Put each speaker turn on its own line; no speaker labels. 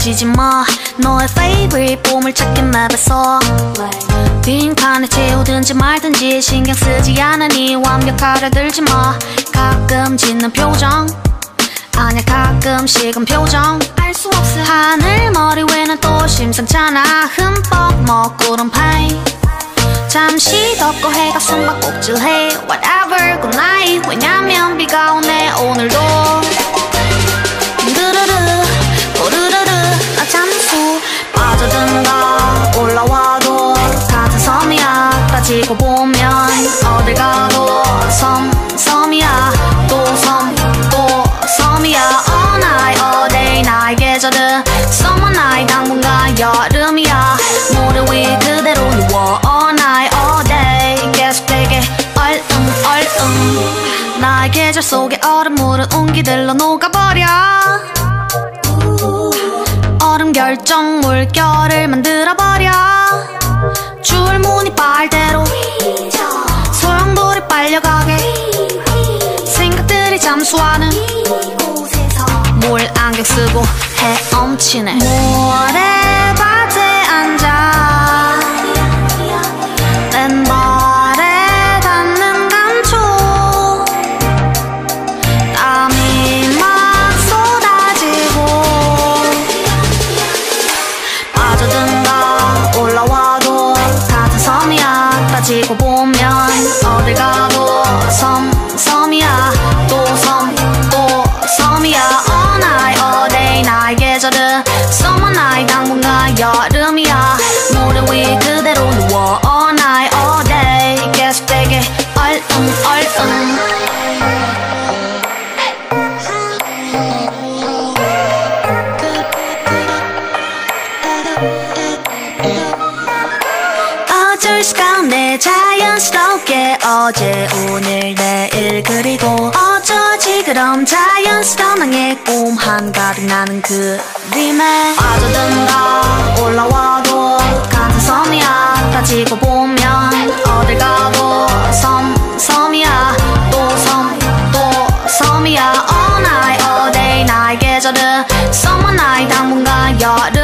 지지 마. 너의 favorite 봄을 찾긴 맵에서 빈칸에 채우든지 말든지 신경 쓰지 않으니 완벽하려 들지 마. 가끔 짓는 표정. 아냐 가끔씩은 표정. 알 수 없어. 하늘 머리 위는 또 심상찮아. 흠뻑 먹구름 파이 잠시 덥고 해가 숨바꼭질해. Whatever good night. 왜냐면 비가 오네. 오늘도 Summer night 당분간 여름이야 모래 위 그대로 누워 All night all day. 계속되게 얼음 얼음. 나의 계절 속에 얼음 물은 온기들로 녹아버려. 얼음 결정 물결을 만들어버려. 줄무늬 빨대로 소용돌이 빨려가게. 생각들이 잠수하는 헤엄치네 모래밭에 앉아 맨발에 닿는 감초 땀이 막 쏟아지고 빠져든가 올라와도 같은 섬이야 따지고 보면 어딜 가 어쩔 수가 없네. 자연스럽게 어제 오늘 내일 그리고 어쩌지? 그럼 자연스러운 꿈 한가득 나는 그림에 빠져든다. 올라와도 같은 섬이야. 다지고 보면 어딜 가도 섬 섬이야. 또 섬 또 섬이야. All night all day 나의 계절은 Summer night 당분간 여름